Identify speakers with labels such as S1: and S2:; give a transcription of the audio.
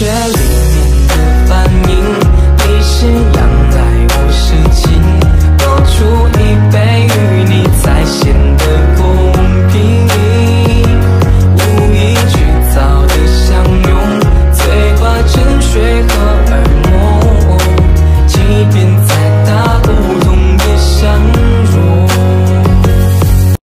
S1: shell